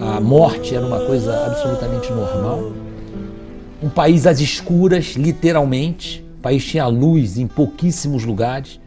A morte era uma coisa absolutamente normal. Um país às escuras, literalmente. O país tinha luz em pouquíssimos lugares.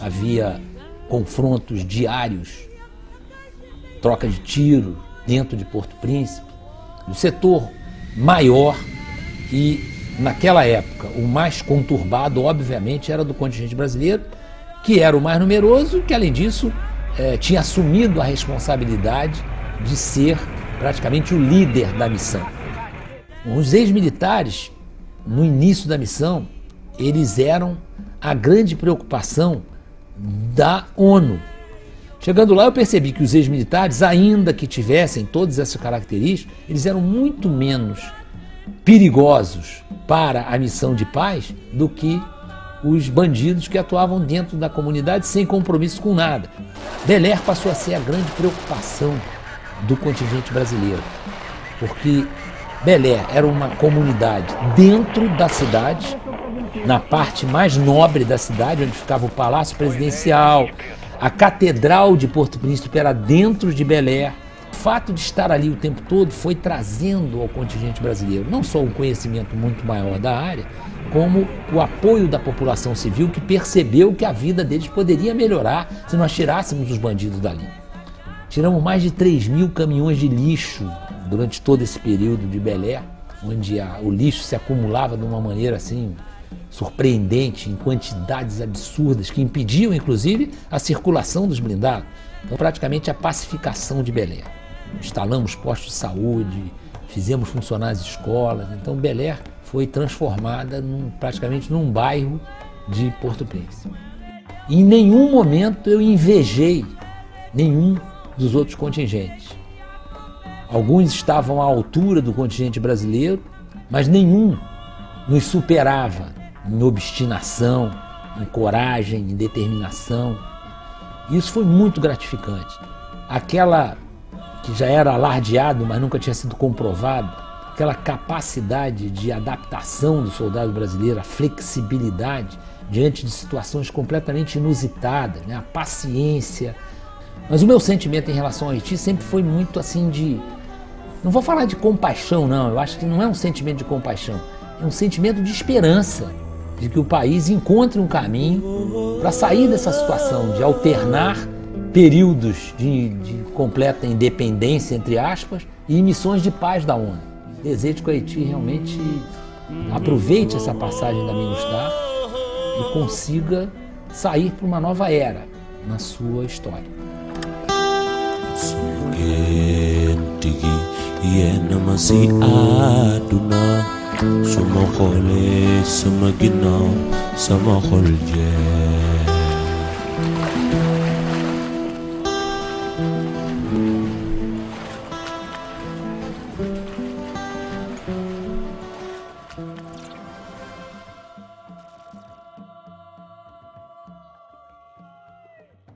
Havia confrontos diários, troca de tiro dentro de Porto Príncipe. O setor maior e, naquela época, o mais conturbado, obviamente, era do contingente brasileiro, que era o mais numeroso, que, além disso, eh, tinha assumido a responsabilidade de ser praticamente o líder da missão. Os ex-militares, no início da missão, eles eram a grande preocupação da ONU. Chegando lá, eu percebi que os ex-militares, ainda que tivessem todas essas características, eles eram muito menos perigosos para a missão de paz do que os bandidos que atuavam dentro da comunidade sem compromisso com nada. Beler passou a ser a grande preocupação do contingente brasileiro, porque Belé era uma comunidade dentro da cidade, na parte mais nobre da cidade, onde ficava o Palácio Presidencial, a Catedral de Porto Príncipe era dentro de Belé. O fato de estar ali o tempo todo foi trazendo ao contingente brasileiro não só um conhecimento muito maior da área, como o apoio da população civil que percebeu que a vida deles poderia melhorar se nós tirássemos os bandidos dali. Tiramos mais de 3 mil caminhões de lixo durante todo esse período de Belé, onde a, o lixo se acumulava de uma maneira assim surpreendente, em quantidades absurdas, que impediam inclusive a circulação dos blindados. Então, praticamente a pacificação de Belé. Instalamos postos de saúde, fizemos funcionar as escolas. Então, Belé foi transformada num, praticamente num bairro de Porto Príncipe. em nenhum momento eu invejei nenhum dos outros contingentes. Alguns estavam à altura do contingente brasileiro, mas nenhum nos superava em obstinação, em coragem, em determinação. Isso foi muito gratificante. Aquela que já era alardeado, mas nunca tinha sido comprovado, aquela capacidade de adaptação do soldado brasileiro, a flexibilidade diante de situações completamente inusitadas, né? a paciência. Mas o meu sentimento em relação ao Haiti sempre foi muito assim de. Não vou falar de compaixão, não, eu acho que não é um sentimento de compaixão, é um sentimento de esperança de que o país encontre um caminho para sair dessa situação, de alternar períodos de, de, completa independência, entre aspas, e missões de paz da ONU. Desejo que o Haiti realmente aproveite essa passagem da MINUSTAH e consiga sair para uma nova era na sua história. sama